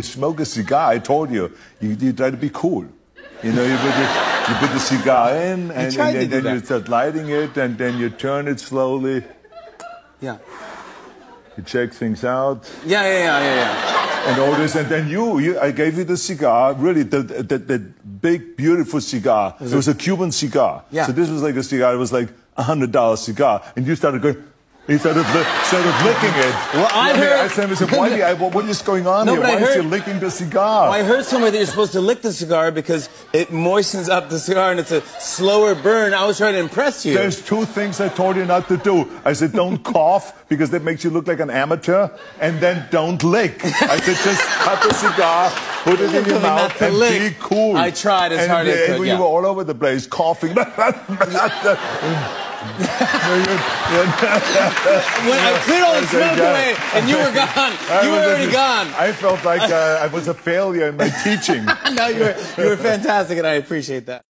you smoke a cigar, I told you, you, you try to be cool. You know, you put the, you put the cigar in, and, tried and then, you start lighting it, and then you turn it slowly. Yeah. You check things out. Yeah, yeah, yeah, yeah, yeah. and all this, and then you, you I gave you the cigar, really the the, the big beautiful cigar. It was a Cuban cigar. Yeah. So this was like a cigar. It was like a hundred dollar cigar, and you started going. You of, li- started licking it. Well, I heard- I said, I said, why, do you- I- what, is going on No, here? I Why is heard- you licking the cigar? Well, I heard somewhere that you're supposed to lick the cigar because it moistens up the cigar and it's a slower burn. I was trying to impress you. There's two things I told you not to do. I said, don't cough because that makes you look like an amateur, and then don't lick. I said, just cut the cigar, put it in your mouth, and lick. be cool. I tried as and, hard as I could, You yeah. were all over the place, coughing. When I cleared all the smoke away and you were gone. You were already gone. I felt like uh, I was a failure in my teaching. no, you were, you were fantastic and I appreciate that.